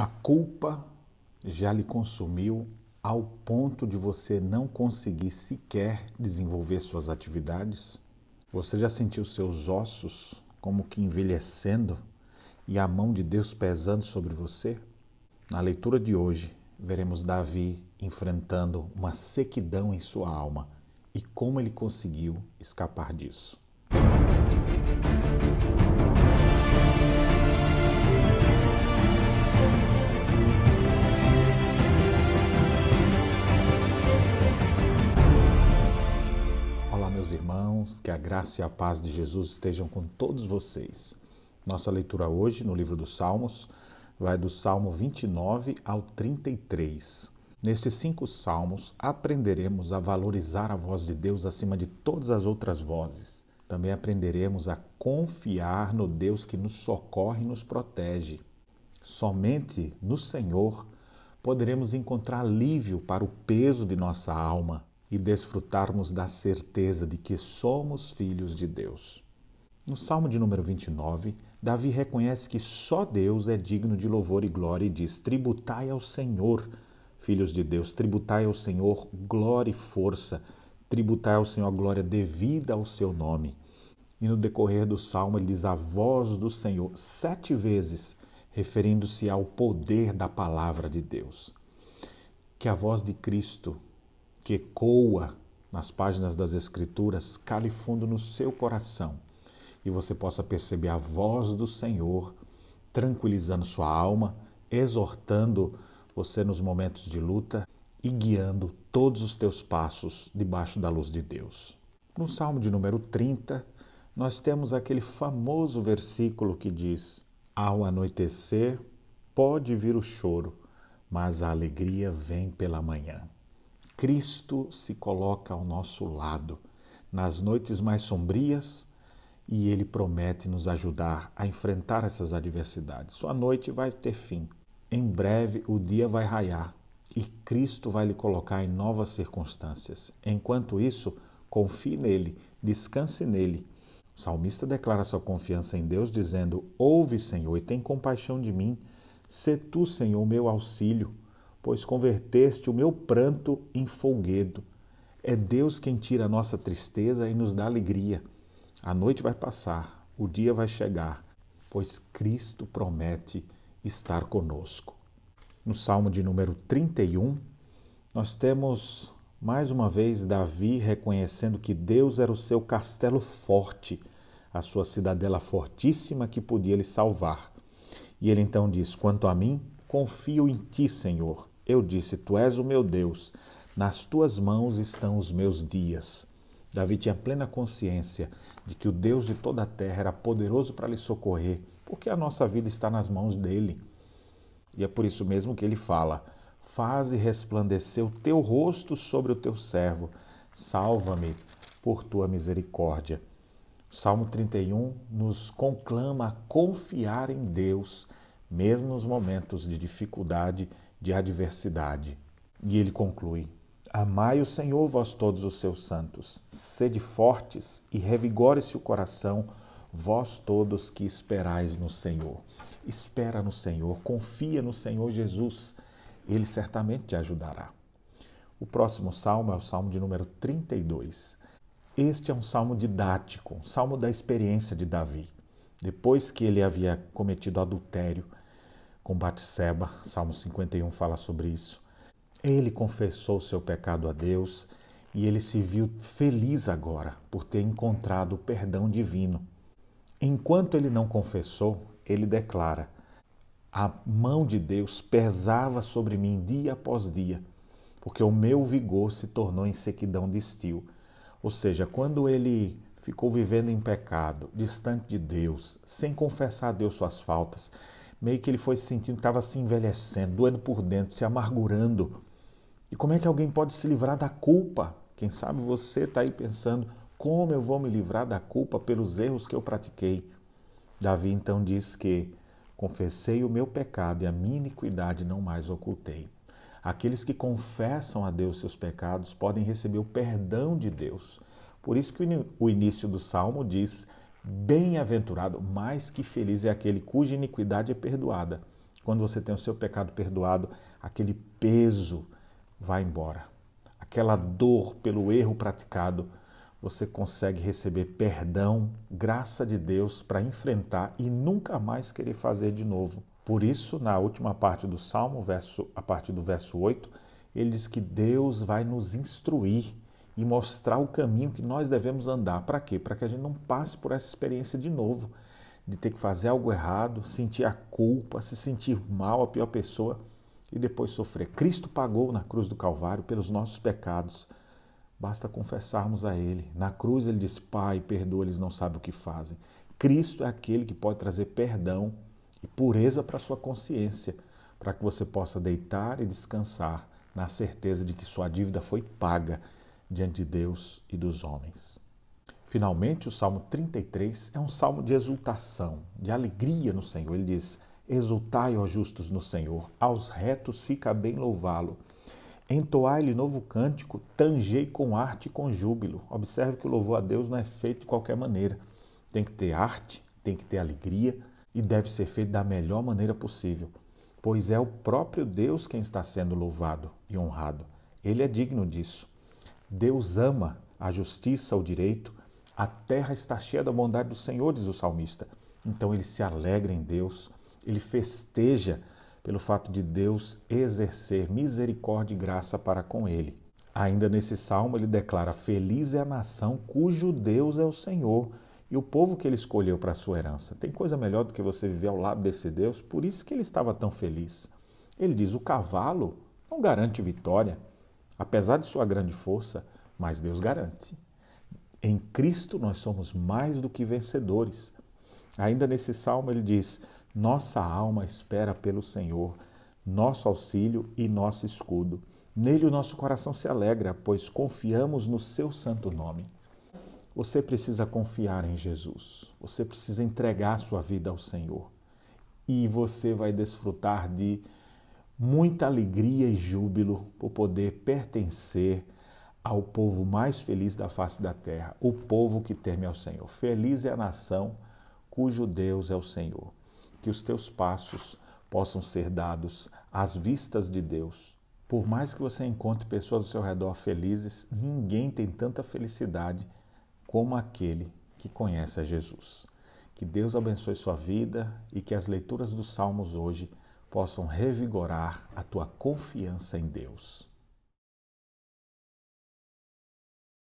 A culpa já lhe consumiu ao ponto de você não conseguir sequer desenvolver suas atividades? Você já sentiu seus ossos como que envelhecendo e a mão de Deus pesando sobre você? Na leitura de hoje, veremos Davi enfrentando uma sequidão em sua alma e como ele conseguiu escapar disso. Que a graça e a paz de Jesus estejam com todos vocês. Nossa leitura hoje no livro dos Salmos vai do Salmo 29 ao 33. Nestes cinco salmos, aprenderemos a valorizar a voz de Deus acima de todas as outras vozes. Também aprenderemos a confiar no Deus que nos socorre e nos protege. Somente no Senhor poderemos encontrar alívio para o peso de nossa alma e desfrutarmos da certeza de que somos filhos de Deus. No Salmo de número 29, Davi reconhece que só Deus é digno de louvor e glória e diz: Tributai ao Senhor, filhos de Deus, tributai ao Senhor glória e força, tributai ao Senhor glória devida ao seu nome. E no decorrer do salmo ele diz a voz do Senhor sete vezes, referindo-se ao poder da palavra de Deus. Que a voz de Cristo que ecoa nas páginas das Escrituras cale fundo no seu coração e você possa perceber a voz do Senhor tranquilizando sua alma, exortando você nos momentos de luta e guiando todos os teus passos debaixo da luz de Deus. No Salmo de número 30, nós temos aquele famoso versículo que diz: Ao anoitecer pode vir o choro, mas a alegria vem pela manhã. Cristo se coloca ao nosso lado nas noites mais sombrias e ele promete nos ajudar a enfrentar essas adversidades. Sua noite vai ter fim. Em breve o dia vai raiar e Cristo vai lhe colocar em novas circunstâncias. Enquanto isso, confie nele, descanse nele. O salmista declara sua confiança em Deus, dizendo: Ouve, Senhor, e tem compaixão de mim. Se tu, Senhor, meu auxílio pois converteste o meu pranto em folguedo. É Deus quem tira a nossa tristeza e nos dá alegria. A noite vai passar, o dia vai chegar, pois Cristo promete estar conosco. No Salmo de número 31, nós temos mais uma vez Davi reconhecendo que Deus era o seu castelo forte, a sua cidadela fortíssima que podia lhe salvar. E ele então diz: Quanto a mim, confio em ti, Senhor. Eu disse: Tu és o meu Deus, nas tuas mãos estão os meus dias. Davi tinha plena consciência de que o Deus de toda a terra era poderoso para lhe socorrer, porque a nossa vida está nas mãos dele. E é por isso mesmo que ele fala: Faze resplandecer o teu rosto sobre o teu servo, salva-me por tua misericórdia. Salmo 31 nos conclama a confiar em Deus, mesmo nos momentos de dificuldade de adversidade. E ele conclui: Amai o Senhor, vós todos os seus santos, sede fortes e revigore-se o coração, vós todos que esperais no Senhor. Espera no Senhor, confia no Senhor Jesus, ele certamente te ajudará. O próximo salmo é o salmo de número 32. Este é um salmo didático, um salmo da experiência de Davi. Depois que ele havia cometido adultério, com Batseba, Salmo 51 fala sobre isso. Ele confessou seu pecado a Deus e ele se viu feliz agora por ter encontrado o perdão divino. Enquanto ele não confessou, ele declara: A mão de Deus pesava sobre mim dia após dia, porque o meu vigor se tornou em sequidão de estio. Ou seja, quando ele ficou vivendo em pecado, distante de Deus, sem confessar a Deus suas faltas, meio que ele foi se sentindo que estava se envelhecendo, doendo por dentro, se amargurando. E como é que alguém pode se livrar da culpa? Quem sabe você está aí pensando, como eu vou me livrar da culpa pelos erros que eu pratiquei? Davi então diz que confessei o meu pecado e a minha iniquidade não mais ocultei. Aqueles que confessam a Deus seus pecados podem receber o perdão de Deus. Por isso que o início do salmo diz Bem-aventurado, mais que feliz é aquele cuja iniquidade é perdoada, Quando você tem o seu pecado perdoado, aquele peso vai embora. Aquela dor pelo erro praticado, você consegue receber perdão, graça de Deus para enfrentar e nunca mais querer fazer de novo. Por isso, na última parte do Salmo, verso, a partir do verso 8, ele diz que Deus vai nos instruir e mostrar o caminho que nós devemos andar. Para quê? Para que a gente não passe por essa experiência de novo, de ter que fazer algo errado, sentir a culpa, se sentir mal, a pior pessoa e depois sofrer. Cristo pagou na cruz do Calvário pelos nossos pecados. Basta confessarmos a Ele. Na cruz ele disse: Pai, perdoa, eles não sabem o que fazem. Cristo é aquele que pode trazer perdão e pureza para a sua consciência, para que você possa deitar e descansar na certeza de que sua dívida foi paga diante de Deus e dos homens. Finalmente, o Salmo 33 é um salmo de exultação, de alegria no Senhor. Ele diz: Exultai, ó justos, no Senhor, aos retos fica bem louvá-lo. Entoai-lhe novo cântico, tangei com arte e com júbilo. Observe que o louvor a Deus não é feito de qualquer maneira. Tem que ter arte, tem que ter alegria e deve ser feito da melhor maneira possível, pois é o próprio Deus quem está sendo louvado e honrado. Ele é digno disso. Deus ama a justiça, o direito. A terra está cheia da bondade do Senhor, diz o salmista. Então ele se alegra em Deus ele festeja pelo fato de Deus exercer misericórdia e graça para com ele. Ainda nesse salmo, ele declara: Feliz é a nação cujo Deus é o Senhor e o povo que ele escolheu para a sua herança. Tem coisa melhor do que você viver ao lado desse Deus? Por isso que ele estava tão feliz. Ele diz: O cavalo não garante vitória, apesar de sua grande força, mas Deus garante. Em Cristo nós somos mais do que vencedores. Ainda nesse salmo, ele diz: nossa alma espera pelo Senhor, nosso auxílio e nosso escudo. Nele o nosso coração se alegra, pois confiamos no seu santo nome. Você precisa confiar em Jesus. Você precisa entregar sua vida ao Senhor. E você vai desfrutar de muita alegria e júbilo por poder pertencer ao povo mais feliz da face da terra, o povo que teme ao Senhor. Feliz é a nação cujo Deus é o Senhor que os teus passos possam ser dados às vistas de Deus. Por mais que você encontre pessoas ao seu redor felizes, ninguém tem tanta felicidade como aquele que conhece a Jesus. Que Deus abençoe sua vida e que as leituras dos Salmos hoje possam revigorar a tua confiança em Deus.